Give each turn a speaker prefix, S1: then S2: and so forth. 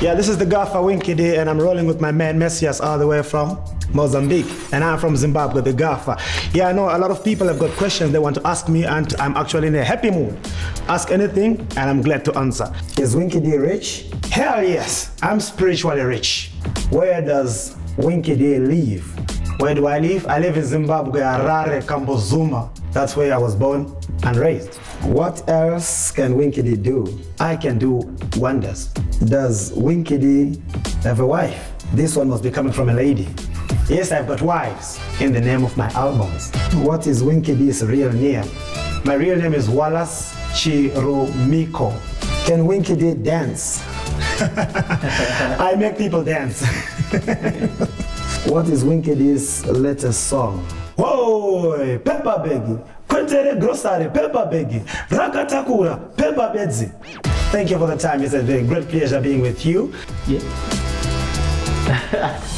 S1: Yeah, this is the Gaffer Winky D, and I'm rolling with my man Messias all the way from Mozambique. And I'm from Zimbabwe, the Gaffer. Yeah, I know a lot of people have got questions they want to ask me, and I'm actually in a happy mood. Ask anything, and I'm glad to answer. Is Winky D rich? Hell yes, I'm spiritually rich. Where does Winky D live? Where do I live? I live in Zimbabwe, Harare, Kambuzuma. That's where I was born and raised. What else can Winky D do? I can do wonders. Does Winky D have a wife? This one must be coming from a lady. Yes, I've got wives in the name of my albums. What is Winky D's real name? My real name is Wallace Chirimuko. Can Winky D dance? I make people dance. what is Winky D's latest song? Whoa, Peppa Big, Kwentere Grocery, Peppa Big, Rakatakura, Peppa Bedzi. Thank you for the time. It's a great pleasure being with you.
S2: Yeah.